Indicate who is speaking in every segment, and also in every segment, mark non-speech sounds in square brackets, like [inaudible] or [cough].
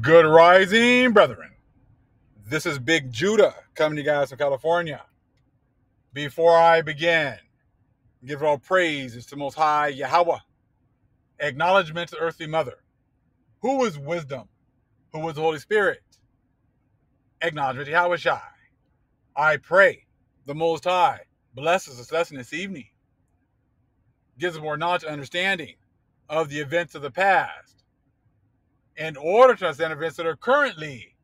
Speaker 1: Good rising, brethren. This is Big Judah coming to you guys from California. Before I begin, give all praise to the Most High Yahweh. Acknowledgement to Earthly Mother. Who is wisdom? Who is the Holy Spirit? Acknowledgement to Yahawashi. I pray the Most High blesses this lesson this evening, gives us more knowledge and understanding of the events of the past in order to understand events that are currently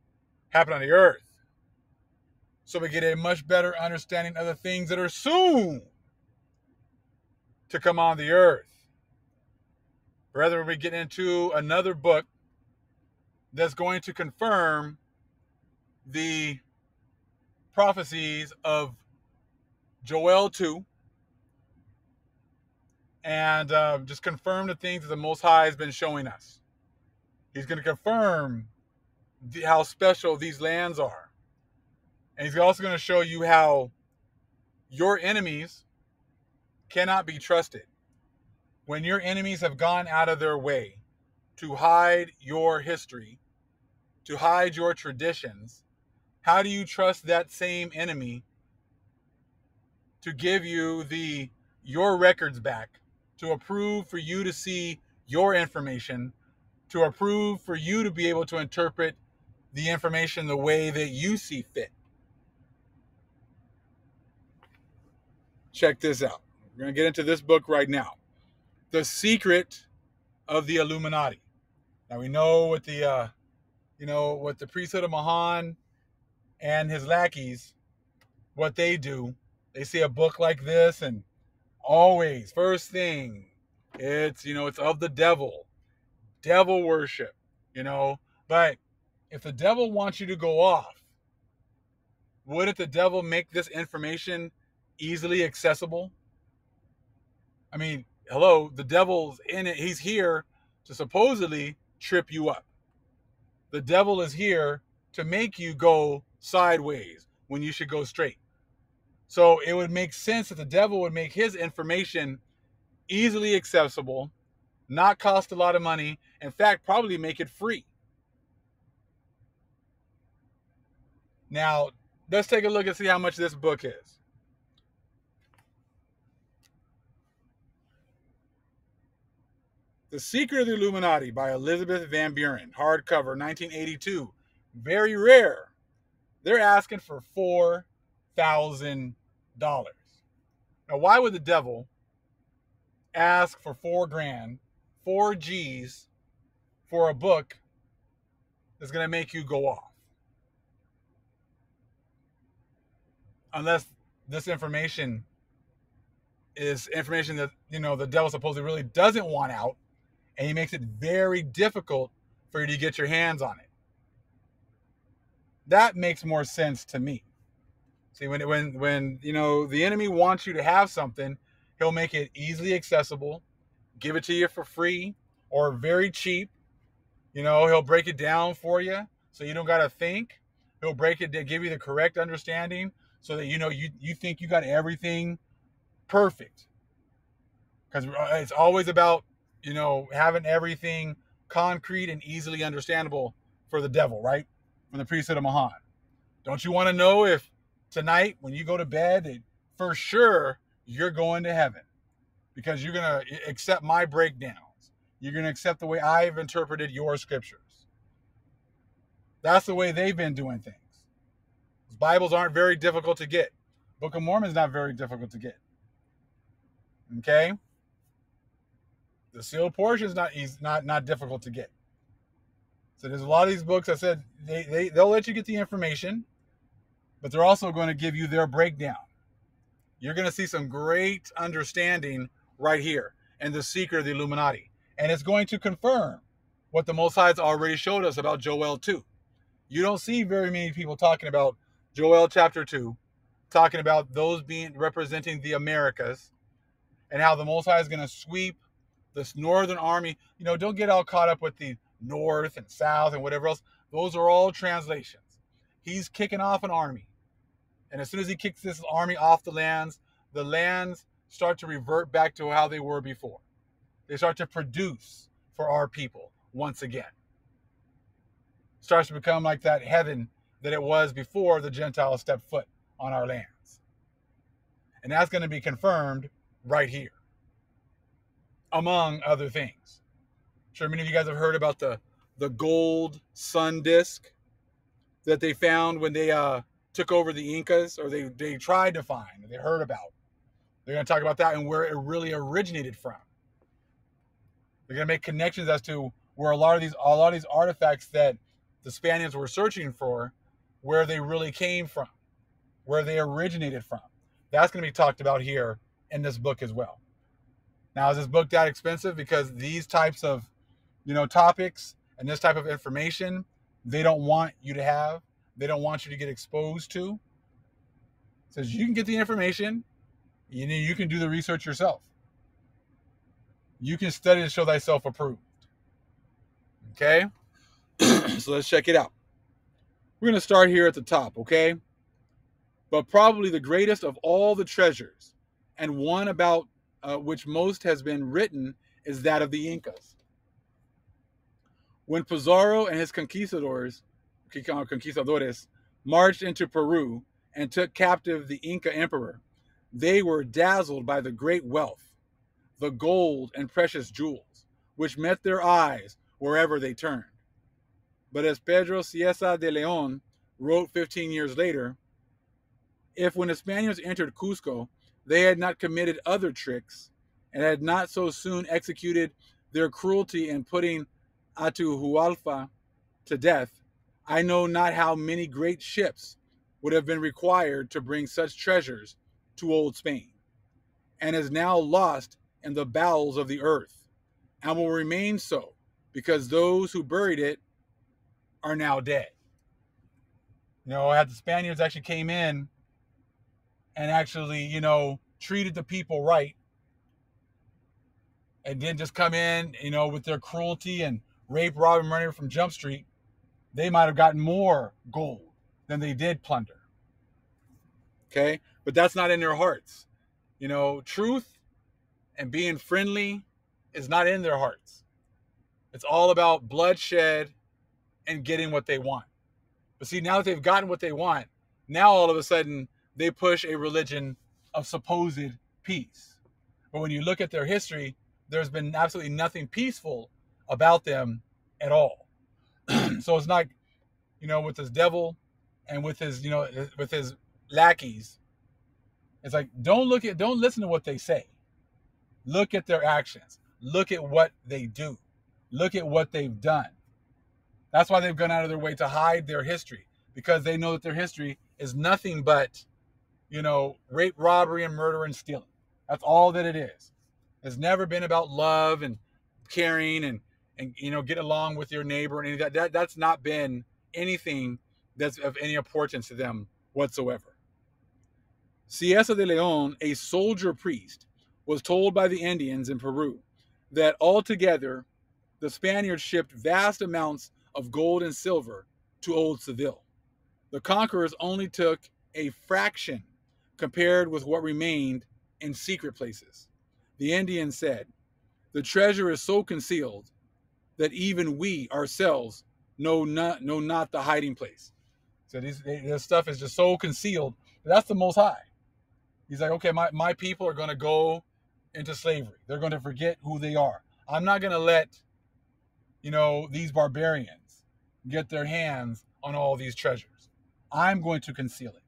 Speaker 1: happening on the earth. So we get a much better understanding of the things that are soon to come on the earth. Rather, we get into another book that's going to confirm the prophecies of Joel 2 and uh, just confirm the things that the Most High has been showing us. He's going to confirm the, how special these lands are. And he's also going to show you how your enemies cannot be trusted. When your enemies have gone out of their way to hide your history, to hide your traditions, how do you trust that same enemy to give you the your records back, to approve for you to see your information to approve for you to be able to interpret the information the way that you see fit. Check this out. We're going to get into this book right now The Secret of the Illuminati. Now, we know what the, uh, you know, what the priesthood of Mahan and his lackeys, what they do. They see a book like this, and always, first thing, it's, you know, it's of the devil devil worship, you know. But if the devil wants you to go off, wouldn't the devil make this information easily accessible? I mean, hello, the devil's in it. He's here to supposedly trip you up. The devil is here to make you go sideways when you should go straight. So it would make sense that the devil would make his information easily accessible not cost a lot of money. In fact, probably make it free. Now, let's take a look and see how much this book is. The Secret of the Illuminati by Elizabeth Van Buren, hardcover, 1982. Very rare. They're asking for $4,000. Now, why would the devil ask for four grand four G's for a book that's going to make you go off. Unless this information is information that, you know, the devil supposedly really doesn't want out, and he makes it very difficult for you to get your hands on it. That makes more sense to me. See, when when when you know the enemy wants you to have something, he'll make it easily accessible give it to you for free or very cheap. You know, he'll break it down for you so you don't got to think. He'll break it to give you the correct understanding so that you know you, you think you got everything perfect. Because uh, it's always about, you know, having everything concrete and easily understandable for the devil, right? From the priesthood of Mahan. Don't you want to know if tonight when you go to bed, for sure you're going to heaven? because you're going to accept my breakdowns. You're going to accept the way I've interpreted your scriptures. That's the way they've been doing things. Bibles aren't very difficult to get. Book of Mormon is not very difficult to get. Okay? The sealed portion is not not not difficult to get. So there's a lot of these books I said they, they they'll let you get the information, but they're also going to give you their breakdown. You're going to see some great understanding right here and the secret of the Illuminati. And it's going to confirm what the Most High has already showed us about Joel 2. You don't see very many people talking about Joel chapter 2, talking about those being representing the Americas and how the Most High is going to sweep this northern army. You know, don't get all caught up with the north and south and whatever else. Those are all translations. He's kicking off an army. And as soon as he kicks this army off the lands, the lands start to revert back to how they were before. They start to produce for our people once again. starts to become like that heaven that it was before the Gentiles stepped foot on our lands. And that's going to be confirmed right here, among other things. I'm sure many of you guys have heard about the, the gold sun disk that they found when they uh, took over the Incas, or they, they tried to find, they heard about. They're going to talk about that and where it really originated from. They're going to make connections as to where a lot of these a lot of these artifacts that the Spaniards were searching for, where they really came from, where they originated from. That's going to be talked about here in this book as well. Now, is this book that expensive? Because these types of, you know, topics and this type of information, they don't want you to have. They don't want you to get exposed to. Says you can get the information, you know, you can do the research yourself. You can study to show thyself approved. Okay? [clears throat] so let's check it out. We're going to start here at the top, okay? But probably the greatest of all the treasures, and one about uh, which most has been written, is that of the Incas. When Pizarro and his conquistadors, conquistadores marched into Peru and took captive the Inca emperor, they were dazzled by the great wealth, the gold and precious jewels, which met their eyes wherever they turned. But as Pedro Cieza de Leon wrote 15 years later, if when the Spaniards entered Cusco, they had not committed other tricks and had not so soon executed their cruelty in putting Atahualpa to death, I know not how many great ships would have been required to bring such treasures to old Spain, and is now lost in the bowels of the earth, and will remain so because those who buried it are now dead. You know, had the Spaniards actually came in and actually, you know, treated the people right and didn't just come in, you know, with their cruelty and rape, rob, and murder from Jump Street, they might have gotten more gold than they did plunder. Okay? But that's not in their hearts. You know, truth and being friendly is not in their hearts. It's all about bloodshed and getting what they want. But see, now that they've gotten what they want, now all of a sudden they push a religion of supposed peace. But when you look at their history, there's been absolutely nothing peaceful about them at all. [clears throat] so it's like, you know, with this devil and with his, you know, with his lackeys, it's like don't look at don't listen to what they say. Look at their actions. Look at what they do. Look at what they've done. That's why they've gone out of their way to hide their history because they know that their history is nothing but, you know, rape, robbery, and murder and stealing. That's all that it is. It's never been about love and caring and and you know get along with your neighbor and that. that that's not been anything that's of any importance to them whatsoever. Cieza de Leon, a soldier priest, was told by the Indians in Peru that altogether the Spaniards shipped vast amounts of gold and silver to Old Seville. The conquerors only took a fraction compared with what remained in secret places. The Indians said, The treasure is so concealed that even we ourselves know not, know not the hiding place. So this, this stuff is just so concealed. That's the most high. He's like, okay, my, my people are going to go into slavery. They're going to forget who they are. I'm not going to let you know, these barbarians get their hands on all these treasures. I'm going to conceal it.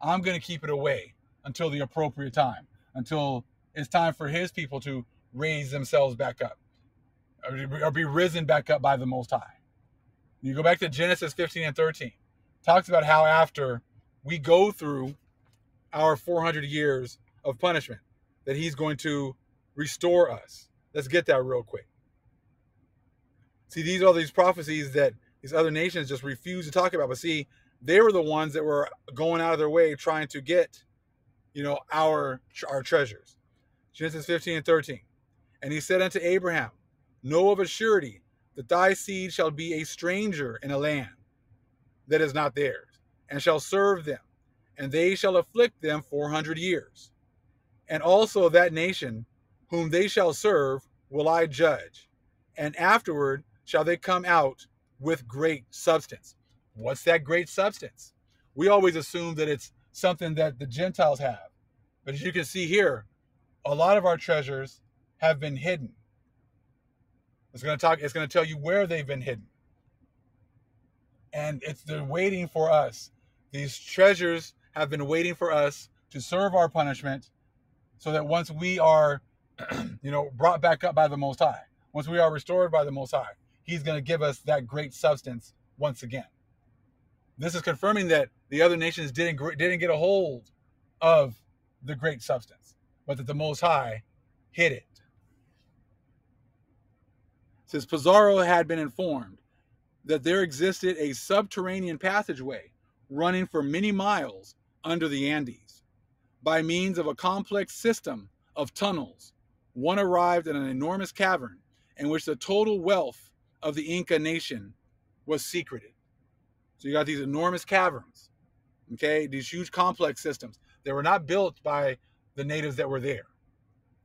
Speaker 1: I'm going to keep it away until the appropriate time, until it's time for his people to raise themselves back up or be risen back up by the Most High. You go back to Genesis 15 and 13, talks about how after we go through our 400 years of punishment, that he's going to restore us. Let's get that real quick. See, these are these prophecies that these other nations just refuse to talk about. But see, they were the ones that were going out of their way trying to get, you know, our our treasures. Genesis 15 and 13. And he said unto Abraham, Know of a surety that thy seed shall be a stranger in a land that is not theirs, and shall serve them, and they shall afflict them four hundred years. And also that nation whom they shall serve will I judge, and afterward shall they come out with great substance. What's that great substance? We always assume that it's something that the Gentiles have. But as you can see here, a lot of our treasures have been hidden. It's going to talk it's going to tell you where they've been hidden. And it's they're waiting for us. These treasures have been waiting for us to serve our punishment so that once we are [clears throat] you know brought back up by the most high, once we are restored by the most high, he's going to give us that great substance once again. This is confirming that the other nations didn't didn't get a hold of the great substance, but that the Most High hid it. Since Pizarro had been informed that there existed a subterranean passageway running for many miles under the Andes, by means of a complex system of tunnels, one arrived at an enormous cavern in which the total wealth of the Inca nation was secreted. So you got these enormous caverns, okay, these huge complex systems. They were not built by the natives that were there,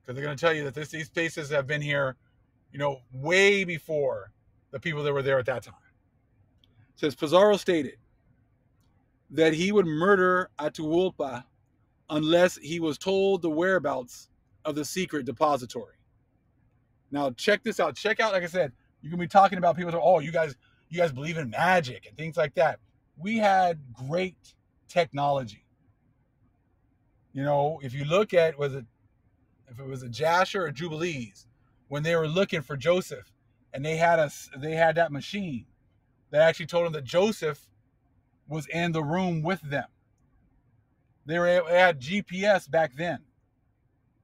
Speaker 1: because they're going to tell you that this, these places have been here, you know, way before the people that were there at that time. It says Pizarro stated that he would murder Atahualpa unless he was told the whereabouts of the secret depository. Now check this out. Check out, like I said, you can be talking about people. oh, you guys, you guys believe in magic and things like that. We had great technology. You know, if you look at was it if it was a Jasher or Jubilees, when they were looking for Joseph, and they had us, they had that machine that actually told them that Joseph was in the room with them. They were they had GPS back then.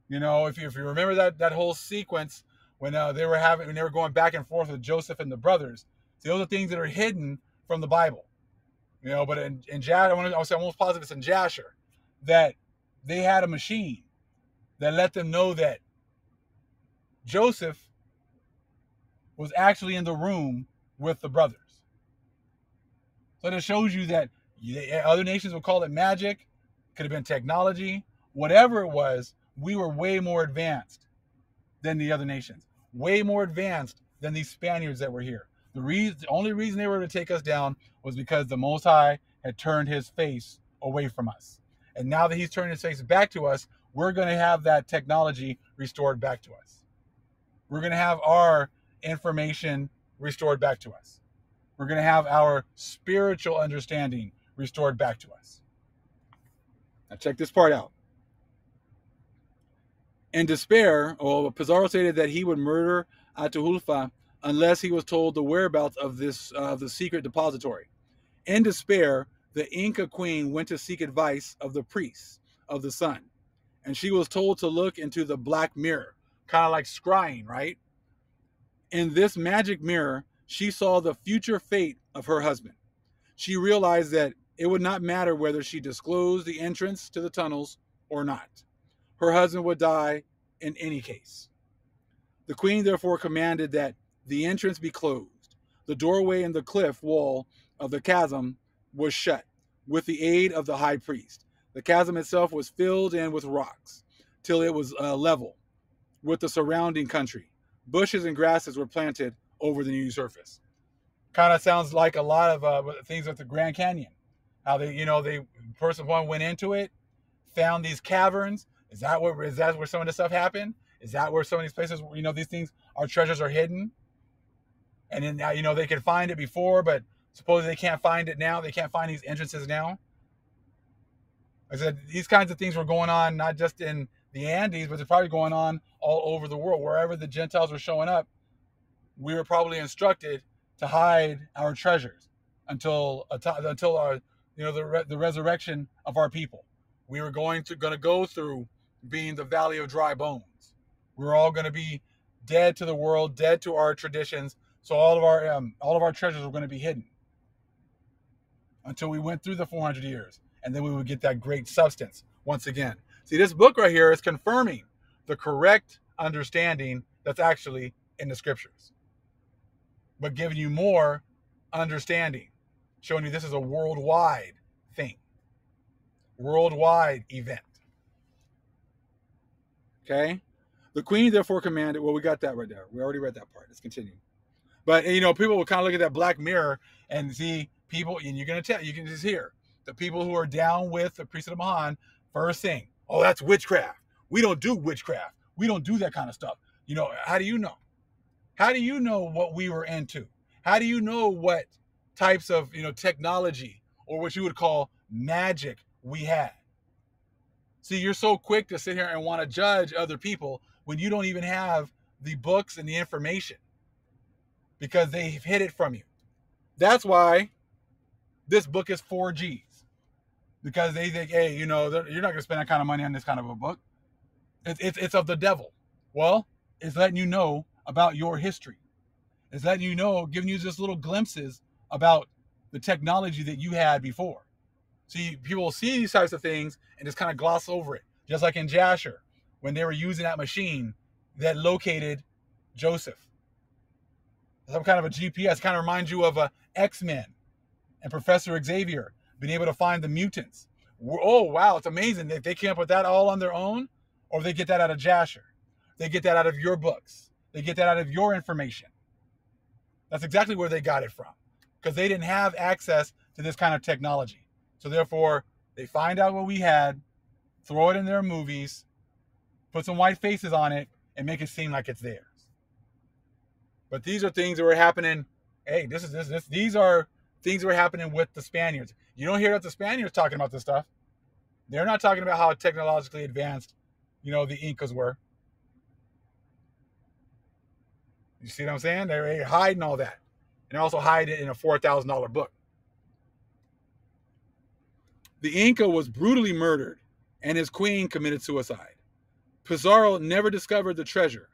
Speaker 1: You know, if you, if you remember that that whole sequence when uh, they were having when they were going back and forth with Joseph and the brothers, those are things that are hidden from the Bible. You know, but in, in Jasher, I want to say almost positive it's in Jasher that they had a machine that let them know that Joseph was actually in the room with the brothers. So that shows you that other nations would call it magic, could have been technology, whatever it was, we were way more advanced than the other nations, way more advanced than these Spaniards that were here. The reason, the only reason they were to take us down was because the Most High had turned His face away from us. And now that He's turned His face back to us, we're going to have that technology restored back to us. We're going to have our information restored back to us. We're going to have our spiritual understanding restored back to us. Now, check this part out. In despair, well, Pizarro stated that he would murder Atahualpa unless he was told the whereabouts of this uh, the secret depository. In despair, the Inca queen went to seek advice of the priests of the sun, and she was told to look into the black mirror, kind of like scrying, right? In this magic mirror, she saw the future fate of her husband. She realized that it would not matter whether she disclosed the entrance to the tunnels or not. Her husband would die in any case. The queen therefore commanded that the entrance be closed. The doorway in the cliff wall of the chasm was shut with the aid of the high priest. The chasm itself was filled in with rocks till it was uh, level with the surrounding country. Bushes and grasses were planted over the new surface. Kind of sounds like a lot of uh, things with the Grand Canyon. How they, you know, they first of one went into it, found these caverns. Is that where is that where some of this stuff happened? Is that where some of these places, you know, these things, our treasures are hidden? and then uh, you know they could find it before, but supposedly they can't find it now. They can't find these entrances now. I said these kinds of things were going on not just in the Andes, but they're probably going on all over the world. Wherever the Gentiles were showing up, we were probably instructed to hide our treasures until until our you know the re- the resurrection of our people. We were going to going to go through being the valley of dry bones. We we're all going to be dead to the world, dead to our traditions, so all of our um, all of our treasures were going to be hidden until we went through the 400 years, and then we would get that great substance once again. See, this book right here is confirming the correct understanding that's actually in the scriptures, but giving you more understanding, showing you this is a worldwide thing, worldwide event. Okay? The queen therefore commanded, well, we got that right there. We already read that part. Let's continue. But you know, people will kind of look at that Black Mirror and see people, and you're gonna tell you can just hear the people who are down with the priesthood of the Mahan first thing. Oh, that's witchcraft. We don't do witchcraft. We don't do that kind of stuff. You know, how do you know? How do you know what we were into? How do you know what types of you know technology or what you would call magic we had? See, you're so quick to sit here and want to judge other people when you don't even have the books and the information because they've hid it from you. That's why this book is 4Gs because they think, hey, you know, you're not going to spend that kind of money on this kind of a book. It's, it's, it's of the devil. Well, it's letting you know about your history. It's letting you know, giving you just little glimpses about the technology that you had before. See, people see these types of things and just kind of gloss over it. Just like in Jasher, when they were using that machine that located Joseph. Some kind of a GPS kind of reminds you of a X-Men and Professor Xavier being able to find the mutants. Oh wow, it's amazing that they came up with that all on their own, or they get that out of Jasher. They get that out of your books. They get that out of your information. That's exactly where they got it from, because they didn't have access to this kind of technology. So therefore, they find out what we had, throw it in their movies, put some white faces on it, and make it seem like it's theirs. But these are things that were happening. Hey, this is this, this these are things that were happening with the Spaniards. You don't hear that the Spaniards talking about this stuff. They're not talking about how technologically advanced, you know, the Incas were. You see what I'm saying? They're hiding all that. And also hide it in a $4,000 book. The Inca was brutally murdered and his queen committed suicide. Pizarro never discovered the treasure,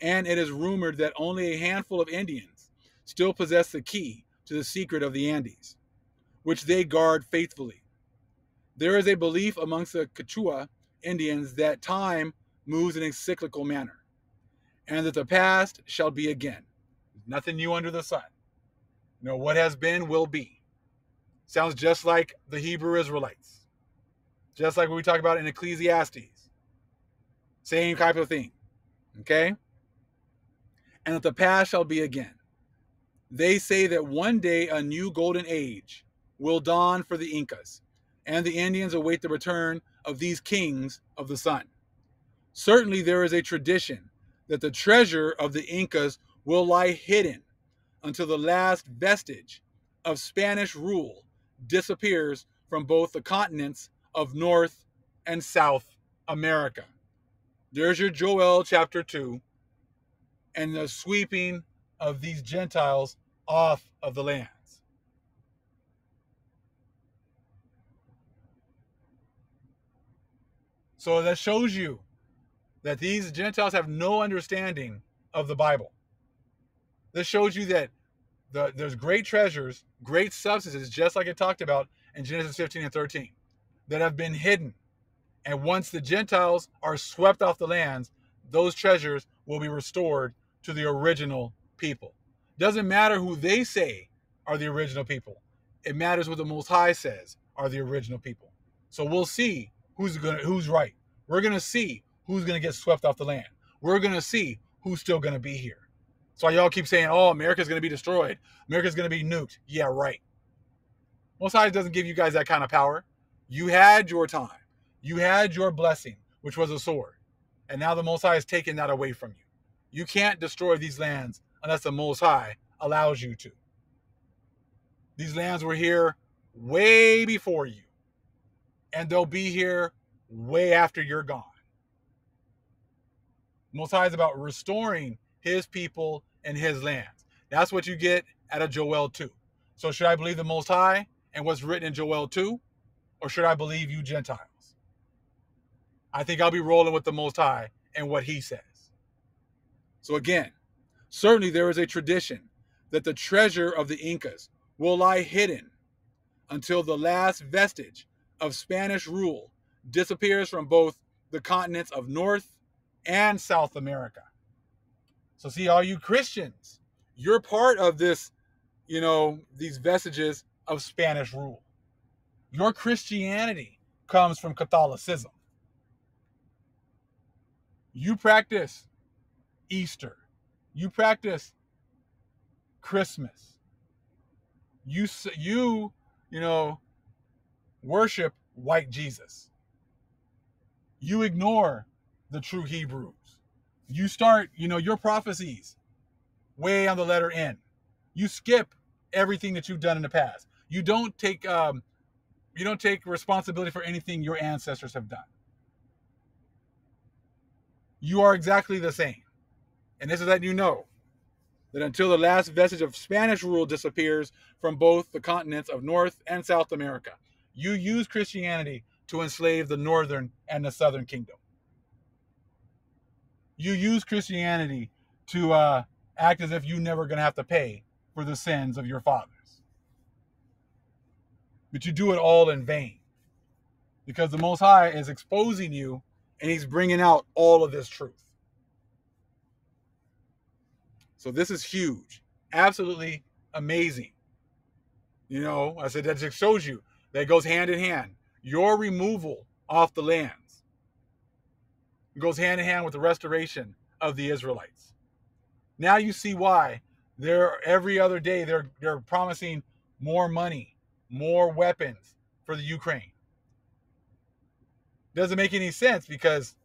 Speaker 1: and it is rumored that only a handful of Indians still possess the key to the secret of the Andes, which they guard faithfully. There is a belief amongst the Quechua Indians that time moves in a cyclical manner, and that the past shall be again. Nothing new under the sun. You know, what has been will be. Sounds just like the Hebrew Israelites. Just like what we talk about in Ecclesiastes. Same type of thing. Okay? And that the past shall be again. They say that one day a new golden age will dawn for the Incas, and the Indians await the return of these kings of the sun. Certainly, there is a tradition that the treasure of the Incas will lie hidden until the last vestige of Spanish rule disappears from both the continents of North and South America. There's your Joel chapter 2 and the sweeping of these Gentiles off of the lands. So that shows you that these Gentiles have no understanding of the Bible. This shows you that the, there's great treasures, great substances, just like it talked about in Genesis 15 and 13, that have been hidden. And once the Gentiles are swept off the lands, those treasures will be restored to the original people. Doesn't matter who they say are the original people. It matters what the Most High says are the original people. So we'll see who's gonna who's right. We're gonna see who's gonna get swept off the land. We're gonna see who's still gonna be here. So y'all keep saying, "Oh, America's going to be destroyed. America's going to be nuked." Yeah, right. Most High doesn't give you guys that kind of power. You had your time. You had your blessing, which was a sword, and now the Most High has taken that away from you. You can't destroy these lands unless the Most High allows you to. These lands were here way before you, and they'll be here way after you're gone. Most High is about restoring his people and his lands. That's what you get out of Joel 2. So should I believe the Most High and what's written in Joel 2? Or should I believe you Gentiles? I think I'll be rolling with the Most High and what he says. So again, certainly there is a tradition that the treasure of the Incas will lie hidden until the last vestige of Spanish rule disappears from both the continents of North and South America. So, see, all you Christians, you're part of this, you know, these vestiges of Spanish rule. Your Christianity comes from Catholicism. You practice Easter. You practice Christmas. You you you know worship white Jesus. You ignore the true Hebrews. You start, you know, your prophecies way on the letter N. You skip everything that you've done in the past. You don't take um, you don't take responsibility for anything your ancestors have done. You are exactly the same. And this is letting you know that until the last vestige of Spanish rule disappears from both the continents of North and South America, you use Christianity to enslave the northern and the southern kingdom. You use Christianity to uh, act as if you never going to have to pay for the sins of your fathers. But you do it all in vain because the Most High is exposing you and He's bringing out all of this truth. So this is huge, absolutely amazing. You know, I said that just shows you that goes hand in hand. Your removal off the lands goes hand in hand with the restoration of the Israelites. Now you see why they're every other day they're they're promising more money, more weapons for the Ukraine. Doesn't make any sense because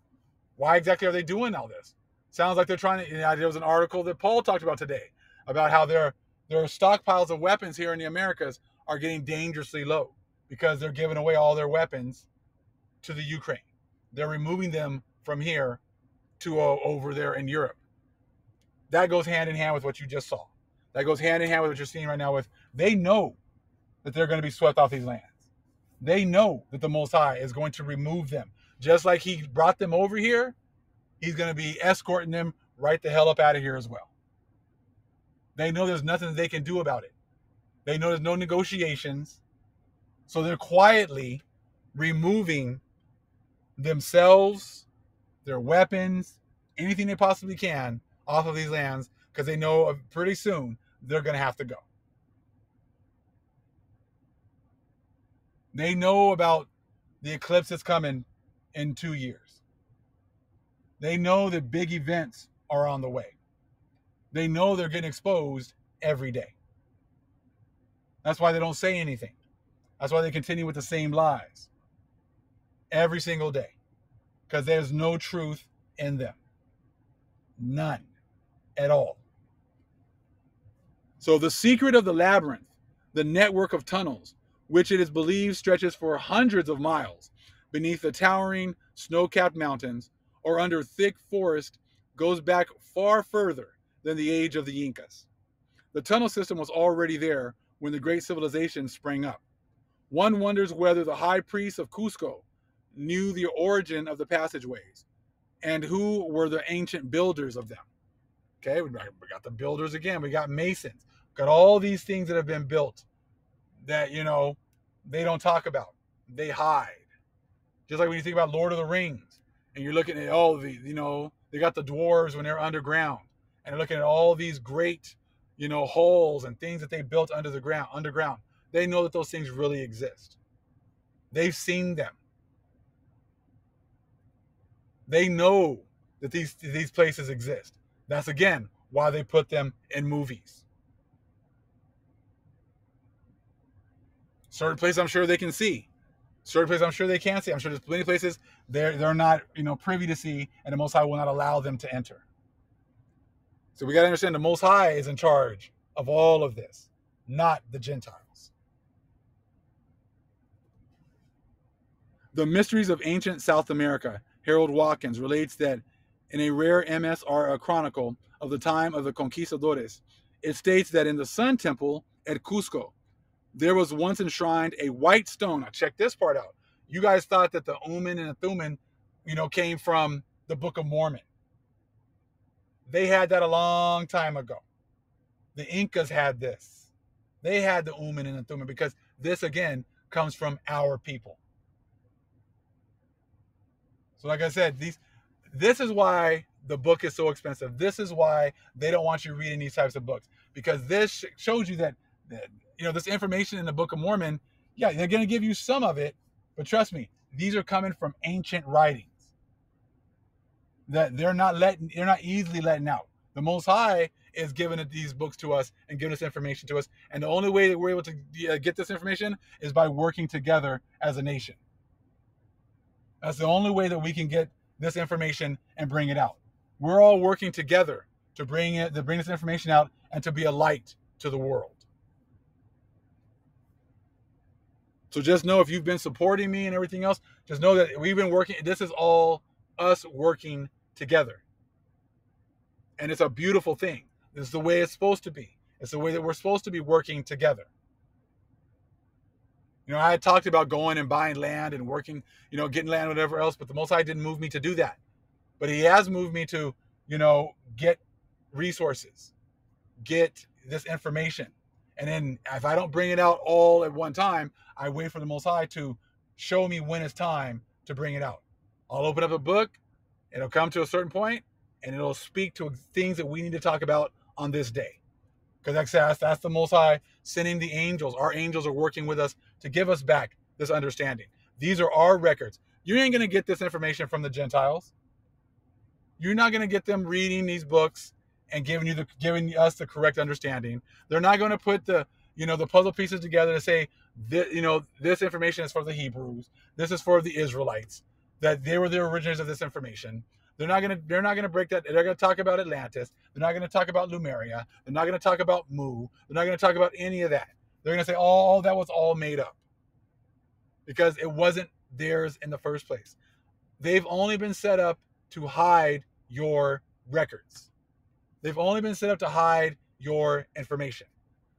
Speaker 1: why exactly are they doing all this? Sounds like they're trying to. You know, there was an article that Paul talked about today about how their their stockpiles of weapons here in the Americas are getting dangerously low because they're giving away all their weapons to the Ukraine. They're removing them from here to uh, over there in Europe. That goes hand in hand with what you just saw. That goes hand in hand with what you're seeing right now. With they know that they're going to be swept off these lands. They know that the Most High is going to remove them, just like He brought them over here he's going to be escorting them right the hell up out of here as well. They know there's nothing they can do about it. They know there's no negotiations. So they're quietly removing themselves, their weapons, anything they possibly can off of these lands because they know pretty soon they're going to have to go. They know about the eclipse that's coming in two years. They know that big events are on the way. They know they're getting exposed every day. That's why they don't say anything. That's why they continue with the same lies every single day because there's no truth in them. None at all. So, the secret of the labyrinth, the network of tunnels, which it is believed stretches for hundreds of miles beneath the towering snow capped mountains, or under thick forest goes back far further than the age of the Incas. The tunnel system was already there when the great civilization sprang up. One wonders whether the high priests of Cusco knew the origin of the passageways and who were the ancient builders of them. Okay, we got the builders again, we got masons, we got all these things that have been built that, you know, they don't talk about, they hide. Just like when you think about Lord of the Rings, and you're looking at all the, you know, they got the dwarves when they're underground, and they're looking at all these great, you know, holes and things that they built under the ground, underground. They know that those things really exist. They've seen them. They know that these these places exist. That's again why they put them in movies. Certain places I'm sure they can see. Certain places I'm sure they can't see. I'm sure there's plenty of places they're they're not you know privy to see, and the Most High will not allow them to enter. So we got to understand the Most High is in charge of all of this, not the Gentiles. The Mysteries of Ancient South America, Harold Wilkins relates that in a rare MSR chronicle of the time of the conquistadores, it states that in the Sun Temple at Cusco, there was once enshrined a white stone. Now check this part out. You guys thought that the Urim and the Thummim, you know, came from the Book of Mormon. They had that a long time ago. The Incas had this. They had the Urim and the Thummim because this again comes from our people. So, like I said, these this is why the book is so expensive. This is why they don't want you reading these types of books because this shows you that, that you know, this information in the Book of Mormon, yeah, they're going to give you some of it, but trust me, these are coming from ancient writings that they're not letting, they're not easily letting out. The Most High is giving these books to us and giving us information to us. And the only way that we're able to uh, get this information is by working together as a nation. That's the only way that we can get this information and bring it out. We're all working together to bring it to bring this information out and to be a light to the world. So just know if you've been supporting me and everything else, just know that we've been working. This is all us working together. And it's a beautiful thing. This is the way it's supposed to be. It's the way that we're supposed to be working together. You know, I had talked about going and buying land and working, you know, getting land, whatever else, but the Most High didn't move me to do that. But He has moved me to, you know, get resources, get this information. And then if I don't bring it out all at one time, I wait for the Most High to show me when it's time to bring it out. I'll open up a book, it'll come to a certain point, and it'll speak to things that we need to talk about on this day. Because that's, that's the Most High sending the angels. Our angels are working with us to give us back this understanding. These are our records. You ain't going to get this information from the Gentiles. You're not going to get them reading these books and giving you the giving us the correct understanding. They're not going to put the you know the puzzle pieces together to say that you know this information is for the Hebrews. This is for the Israelites. That they were the originators of this information. They're not gonna they're not gonna break that. They're gonna talk about Atlantis. They're not gonna talk about Lemuria. They're not gonna talk about Mu. They're not gonna talk about any of that. They're gonna say, oh, that was all made up. Because it wasn't theirs in the first place. They've only been set up to hide your records. They've only been set up to hide your information.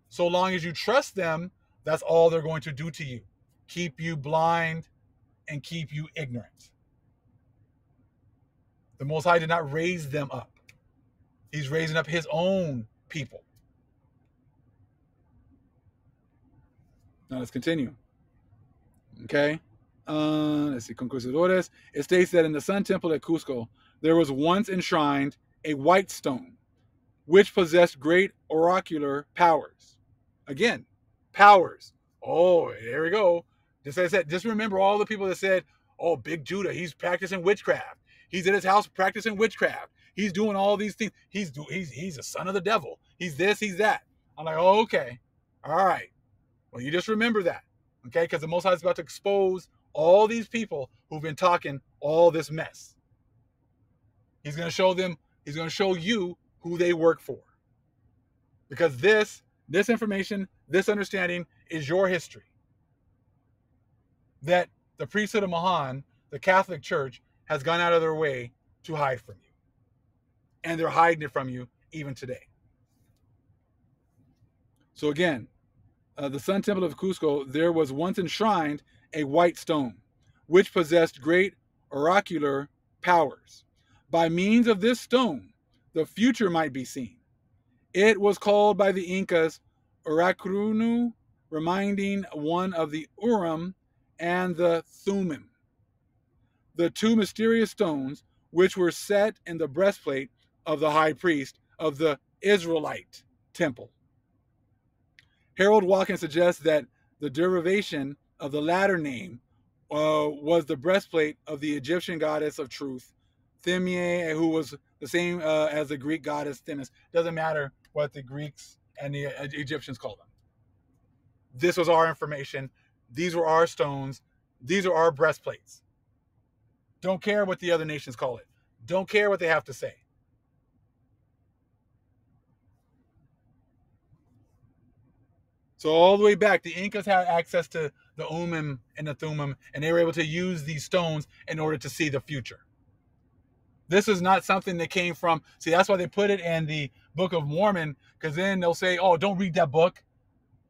Speaker 1: So long as you trust them, that's all they're going to do to you. Keep you blind and keep you ignorant. The Most High did not raise them up. He's raising up his own people. Now let's continue. Okay. Uh, let's see. Conquistadores. It states that in the Sun Temple at Cusco, there was once enshrined a white stone, which possessed great oracular powers. Again, powers. Oh, here we go. Just as I said, just remember all the people that said, "Oh, Big Judah, he's practicing witchcraft." He's in his house practicing witchcraft. He's doing all these things. He's do he's he's a son of the devil. He's this, he's that. I'm like, oh, okay. All right. Well, you just remember that. Okay, because the Most High is about to expose all these people who've been talking all this mess. He's going to show them, he's going to show you who they work for. Because this, this information, this understanding is your history. That the priesthood of Mahan, the Catholic Church, has gone out of their way to hide from you. And they're hiding it from you even today. So again, uh, the Sun Temple of Cusco, there was once enshrined a white stone, which possessed great oracular powers. By means of this stone, the future might be seen. It was called by the Incas Urakrunu, reminding one of the Urim and the Thummim the two mysterious stones which were set in the breastplate of the high priest of the Israelite temple. Harold Wilkins suggests that the derivation of the latter name uh, was the breastplate of the Egyptian goddess of truth, Themie, who was the same uh, as the Greek goddess Themis. Doesn't matter what the Greeks and the uh, Egyptians called them. This was our information. These were our stones. These are our breastplates. Don't care what the other nations call it. Don't care what they have to say. So all the way back, the Incas had access to the Urim and the Thummim, and they were able to use these stones in order to see the future. This is not something that came from. See, that's why they put it in the Book of Mormon, because then they'll say, "Oh, don't read that book."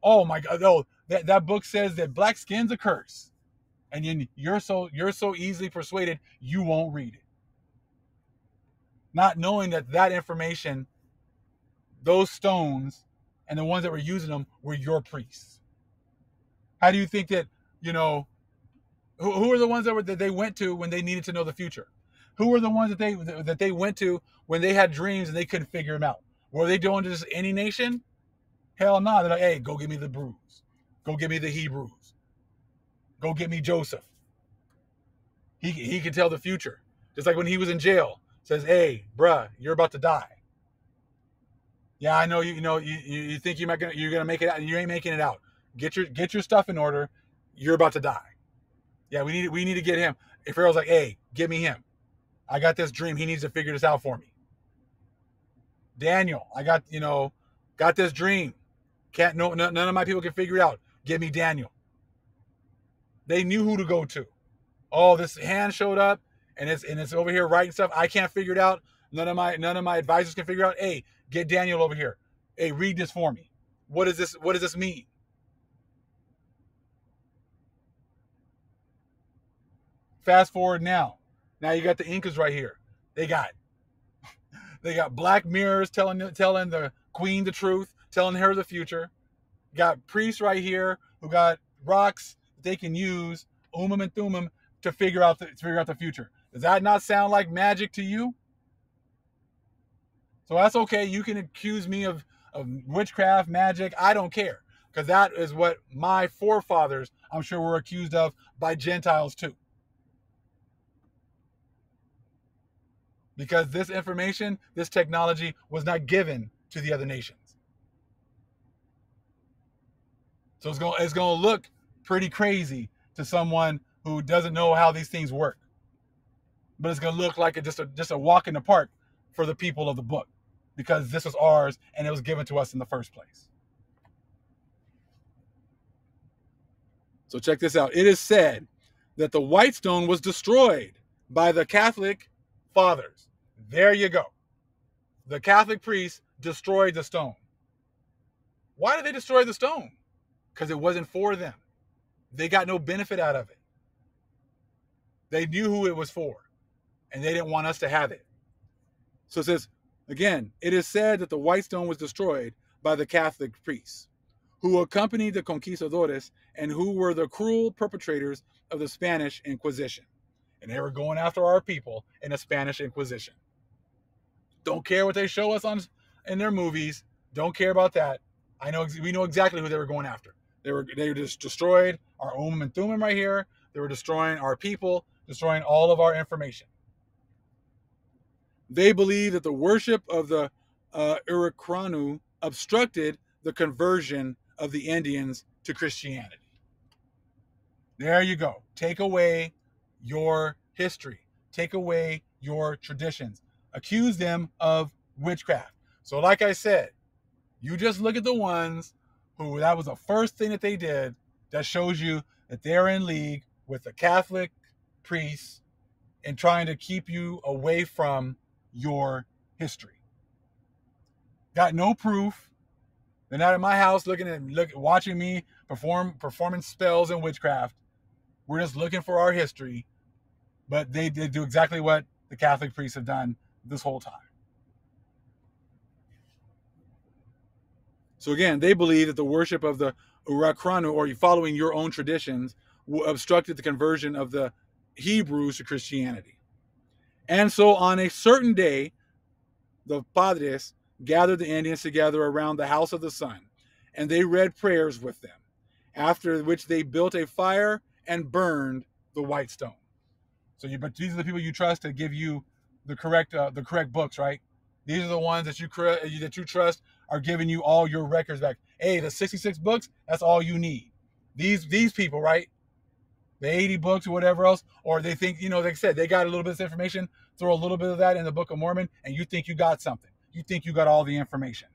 Speaker 1: Oh my God! Oh, that that book says that black skin's a curse and then you're so you're so easily persuaded you won't read it not knowing that that information those stones and the ones that were using them were your priests how do you think that you know who, who are the ones that were that they went to when they needed to know the future who were the ones that they that they went to when they had dreams and they couldn't figure them out were they doing just any nation hell no nah. they're like hey go give me the brews go give me the hebrews Go get me Joseph. He, he can tell the future. Just like when he was in jail, says, hey, bruh, you're about to die. Yeah, I know you. You know you, you think you might gonna, you're gonna make it out, and you ain't making it out. Get your get your stuff in order. You're about to die. Yeah, we need we need to get him. If Pharaoh's like, hey, give me him. I got this dream. He needs to figure this out for me. Daniel, I got you know, got this dream. Can't no none of my people can figure it out. Give me Daniel. They knew who to go to. Oh, this hand showed up and it's and it's over here writing stuff. I can't figure it out. None of my none of my advisors can figure out. Hey, get Daniel over here. Hey, read this for me. What does this what does this mean? Fast forward now. Now you got the Incas right here. They got [laughs] they got black mirrors telling telling the queen the truth, telling her the future. got priests right here who got rocks that they can use, Urim and Thummim, to figure out the, to figure out the future. Does that not sound like magic to you? So that's okay. You can accuse me of, of witchcraft, magic. I don't care. Because that is what my forefathers, I'm sure, were accused of by Gentiles too. Because this information, this technology was not given to the other nations. So it's going, it's going to look pretty crazy to someone who doesn't know how these things work. But it's going to look like a, just a just a walk in the park for the people of the book because this was ours and it was given to us in the first place. So check this out. It is said that the white stone was destroyed by the Catholic fathers. There you go. The Catholic priests destroyed the stone. Why did they destroy the stone? Because it wasn't for them. They got no benefit out of it. They knew who it was for, and they didn't want us to have it. So it says, again, it is said that the white stone was destroyed by the Catholic priests who accompanied the conquistadores and who were the cruel perpetrators of the Spanish Inquisition. And they were going after our people in the Spanish Inquisition. Don't care what they show us on in their movies. Don't care about that. I know we know exactly who they were going after. They were they just destroyed our Umm and Thummim right here. They were destroying our people, destroying all of our information. They believe that the worship of the uh, obstructed the conversion of the Indians to Christianity. There you go. Take away your history, take away your traditions, accuse them of witchcraft. So, like I said, you just look at the ones who that was the first thing that they did that shows you that they're in league with the Catholic priests and trying to keep you away from your history. Got no proof. They're not at my house looking at look watching me perform performing spells and witchcraft. We're just looking for our history. But they did do exactly what the Catholic priests have done this whole time. So again, they believe that the worship of the Urakranu, or following your own traditions, obstructed the conversion of the Hebrews to Christianity. And so on a certain day, the padres gathered the Indians together around the house of the sun, and they read prayers with them, after which they built a fire and burned the white stone. So you, but these are the people you trust to give you the correct, uh, the correct books, right? These are the ones that you that you trust are giving you all your records back. Hey, the 66 books, that's all you need. These these people, right? The 80 books or whatever else, or they think, you know, like I said, they got a little bit of information, throw a little bit of that in the Book of Mormon, and you think you got something. You think you got all the information.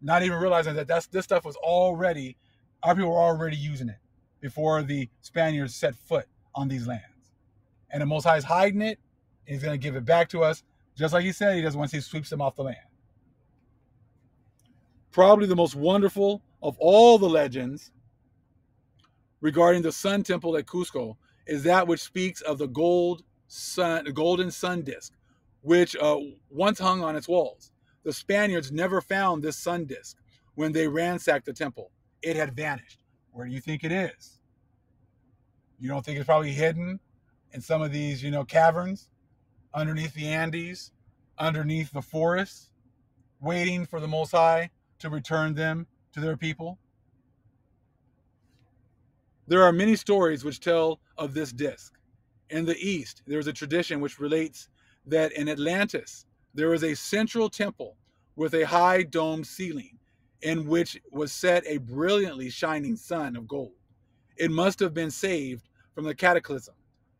Speaker 1: Not even realizing that that's this stuff was already, our people were already using it before the Spaniards set foot on these lands. And the Most High is hiding it, and he's going to give it back to us, just like he said he does once he sweeps them off the land. Probably the most wonderful of all the legends regarding the Sun Temple at Cusco is that which speaks of the gold sun, golden sun disk, which uh, once hung on its walls. The Spaniards never found this sun disk when they ransacked the temple. It had vanished. Where do you think it is? You don't think it's probably hidden in some of these, you know, caverns underneath the Andes, underneath the forests, waiting for the Most High to return them to their people? There are many stories which tell of this disk. In the East, there is a tradition which relates that in Atlantis, there was a central temple with a high domed ceiling, in which was set a brilliantly shining sun of gold. It must have been saved from the cataclysm,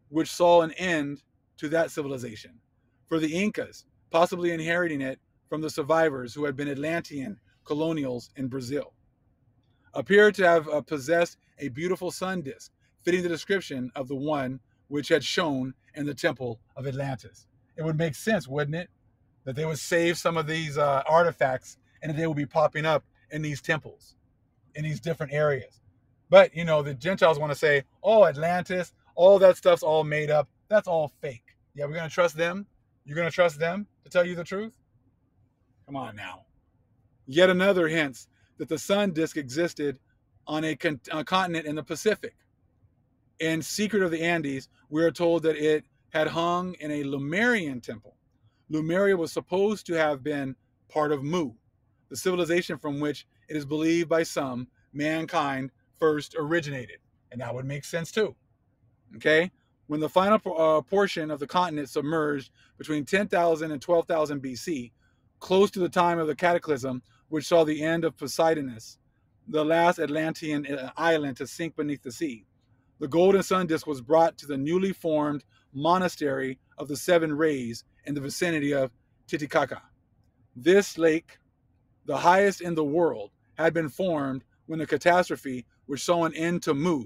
Speaker 1: which saw an end to that civilization. For the Incas, possibly inheriting it from the survivors who had been Atlantean colonials in Brazil, appeared to have uh, possessed a beautiful sun disk, fitting the description of the one which had shone in the temple of Atlantis. It would make sense, wouldn't it? That they would save some of these uh, artifacts and that they would be popping up in these temples, in these different areas. But, you know, the Gentiles want to say, oh, Atlantis, all that stuff's all made up. That's all fake. Yeah, we're going to trust them? You're going to trust them to tell you the truth? Come on now. Yet another hint that the sun disk existed on a, con- a continent in the Pacific. In Secret of the Andes, we are told that it had hung in a Lemurian temple. Lemuria was supposed to have been part of Mu, the civilization from which it is believed by some mankind first originated. And that would make sense too. Okay? When the final uh, portion of the continent submerged between 10,000 and 12,000 BC, close to the time of the cataclysm, which saw the end of Poseidonis, the last Atlantean uh, island to sink beneath the sea, the golden sun disk was brought to the newly formed monastery of the Seven Rays in the vicinity of Titicaca. This lake, the highest in the world, had been formed when a catastrophe which saw an end to Mu,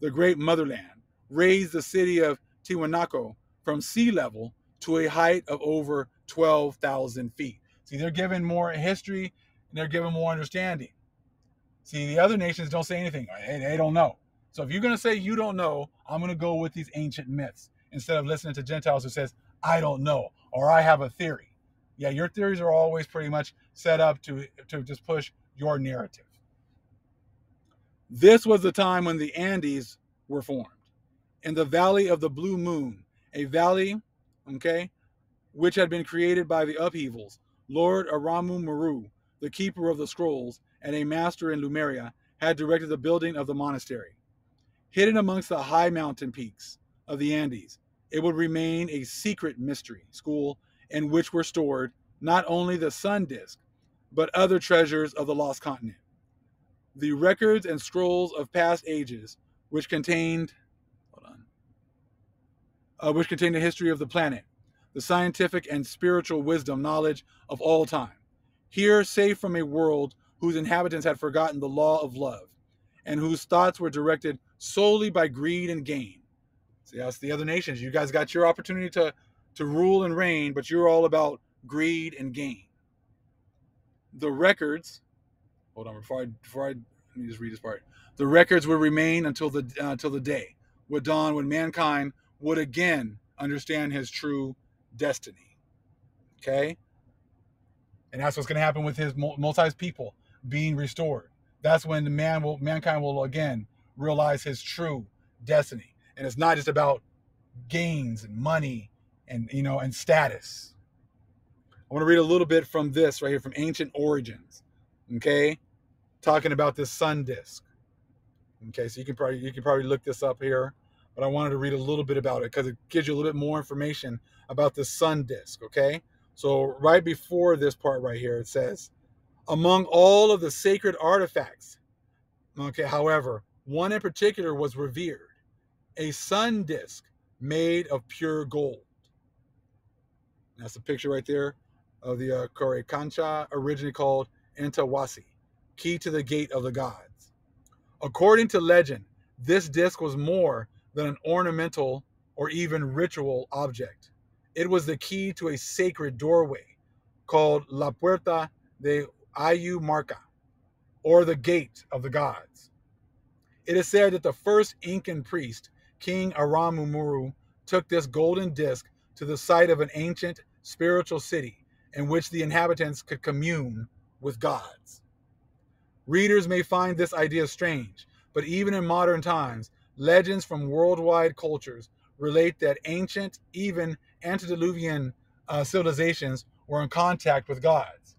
Speaker 1: the great motherland, raised the city of Tiwanaku from sea level to a height of over 12,000 feet. See, they're giving more history and they're giving more understanding. See, the other nations don't say anything. They, they don't know. So if you're going to say you don't know, I'm going to go with these ancient myths instead of listening to Gentiles who says, I don't know, or I have a theory. Yeah, your theories are always pretty much set up to, to just push your narrative. This was the time when the Andes were formed. In the Valley of the Blue Moon, a valley, okay, which had been created by the upheavals, Lord Aramu Muru, the keeper of the scrolls and a master in Lemuria, had directed the building of the monastery. Hidden amongst the high mountain peaks of the Andes, it would remain a secret mystery school in which were stored not only the sun disk, but other treasures of the lost continent. The records and scrolls of past ages, which contained, hold on, uh, which contained the history of the planet, the scientific and spiritual wisdom knowledge of all time. Here, safe from a world whose inhabitants had forgotten the law of love, and whose thoughts were directed solely by greed and gain. See, that's the other nations. You guys got your opportunity to, to rule and reign, but you're all about greed and gain. The records, hold on, before I, before I, let me just read this part. The records would remain until the, uh, until the day would dawn when mankind would again understand his true destiny. Okay? And that's what's going to happen with his multi people being restored. That's when the man will, mankind will again realize his true destiny. And it's not just about gains and money and you know and status. I want to read a little bit from this right here from Ancient Origins. Okay, talking about this sun disk. Okay, so you can probably you can probably look this up here, but I wanted to read a little bit about it because it gives you a little bit more information about the sun disk. Okay, so right before this part right here, it says, among all of the sacred artifacts. Okay, however, one in particular was revered a sun disk made of pure gold. That's a picture right there of the uh, Coricancha, originally called Intiwasi, key to the gate of the gods. According to legend, this disc was more than an ornamental or even ritual object. It was the key to a sacred doorway called La Puerta de Ayu Marca, or the gate of the gods. It is said that the first Incan priest, King Aramumuru, took this golden disc to the site of an ancient spiritual city in which the inhabitants could commune with gods. Readers may find this idea strange, but even in modern times, legends from worldwide cultures relate that ancient, even antediluvian uh, civilizations were in contact with gods.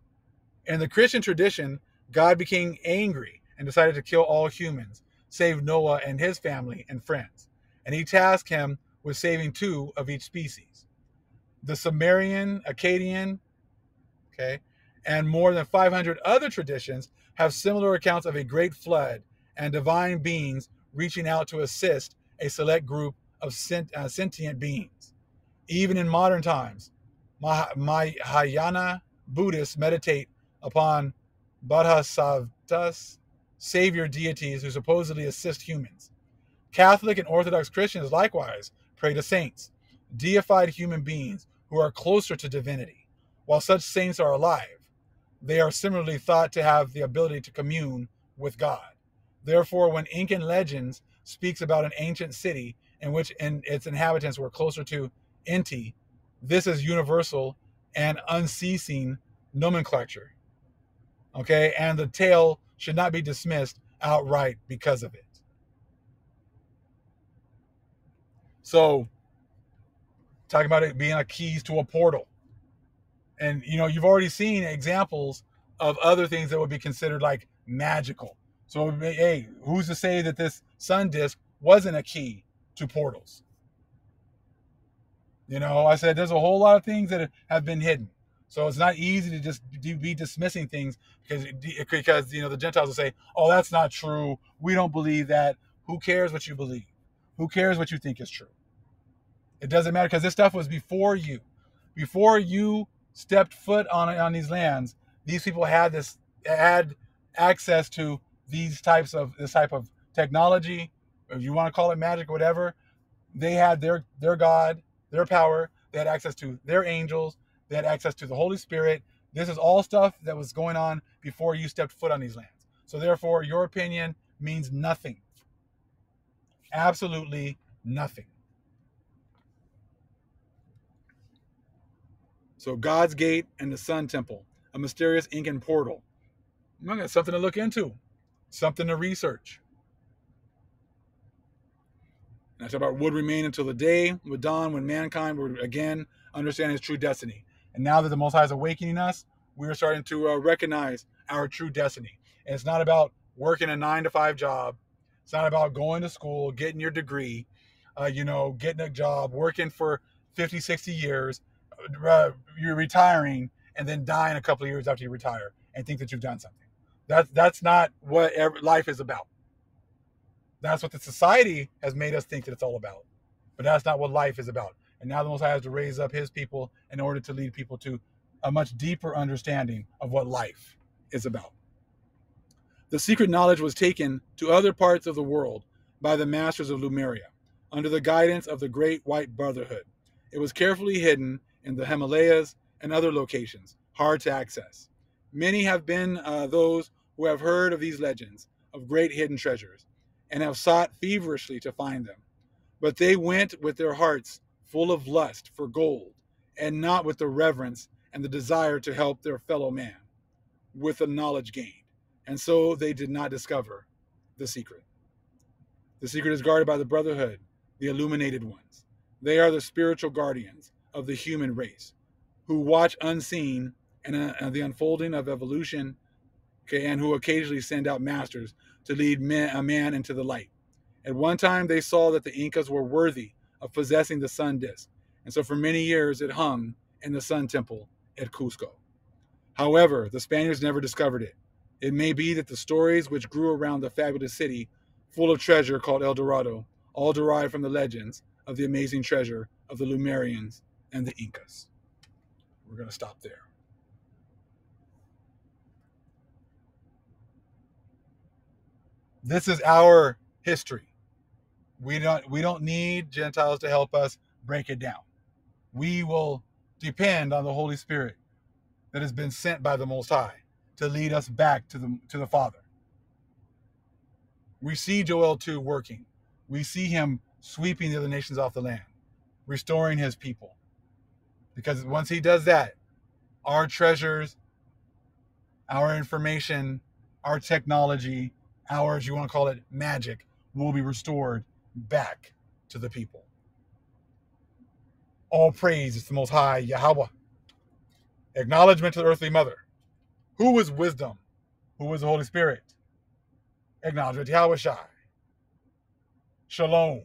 Speaker 1: In the Christian tradition, God became angry and decided to kill all humans, save Noah and his family and friends. And he tasked him with saving two of each species the Sumerian, Akkadian, okay, and more than 500 other traditions have similar accounts of a great flood and divine beings reaching out to assist a select group of uh, sentient beings. Even in modern times, Mahayana Buddhists meditate upon bodhisattvas, savior deities who supposedly assist humans. Catholic and Orthodox Christians likewise pray to saints, deified human beings who are closer to divinity. While such saints are alive, they are similarly thought to have the ability to commune with God. Therefore, when Incan legends speaks about an ancient city in which its inhabitants were closer to Inti, this is universal and unceasing nomenclature. Okay, and the tale should not be dismissed outright because of it. So, talking about it being a keys to a portal. And you know, you've already seen examples of other things that would be considered like magical. So, hey, who's to say that this sun disk wasn't a key to portals? You know, I said there's a whole lot of things that have been hidden. So it's not easy to just be dismissing things because because you know the Gentiles will say, "Oh, that's not true. We don't believe that." Who cares what you believe? Who cares what you think is true? It doesn't matter because this stuff was before you. Before you stepped foot on on these lands, these people had this had access to these types of this type of technology, if you want to call it magic, whatever. They had their their God, their power. They had access to their angels. They had access to the Holy Spirit. This is all stuff that was going on before you stepped foot on these lands. So therefore, your opinion means nothing. Absolutely nothing. So God's Gate and the Sun Temple, a mysterious Incan portal. I got something to look into, something to research. And I about would remain until the day would dawn when mankind would again understand his true destiny. And now that the Most High is awakening us, we are starting to uh, recognize our true destiny. And it's not about working a nine to five job. It's not about going to school, getting your degree, uh, you know, getting a job, working for 50, 60 years, uh, you're retiring, and then dying a couple of years after you retire and think that you've done something. That's that's not what life is about. That's what the society has made us think that it's all about. But that's not what life is about. And now the Most High has to raise up his people in order to lead people to a much deeper understanding of what life is about. The secret knowledge was taken to other parts of the world by the masters of Lemuria under the guidance of the Great White Brotherhood. It was carefully hidden in the Himalayas and other locations, hard to access. Many have been uh, those who have heard of these legends of great hidden treasures and have sought feverishly to find them. But they went with their hearts full of lust for gold, and not with the reverence and the desire to help their fellow man with the knowledge gained. And so they did not discover the secret. The secret is guarded by the brotherhood, the illuminated ones. They are the spiritual guardians of the human race who watch unseen and uh, the unfolding of evolution okay, and who occasionally send out masters to lead a man into the light. At one time, they saw that the Incas were worthy of possessing the sun disk, and so for many years it hung in the sun temple at Cusco. However, the Spaniards never discovered it. It may be that the stories which grew around the fabulous city, full of treasure called El Dorado, all derived from the legends of the amazing treasure of the Lemurians and the Incas. We're going to stop there. This is our history. We don't we don't need Gentiles to help us break it down. We will depend on the Holy Spirit that has been sent by the Most High to lead us back to the to the Father. We see Joel 2 working. We see him sweeping the other nations off the land, restoring his people. Because once he does that, our treasures, our information, our technology, ours, you want to call it magic, will be restored back to the people. All praise is the Most High Yahweh. Acknowledgement to the earthly mother. Who is wisdom? Who is the Holy Spirit? Acknowledgement to Yahawashi. Shalom.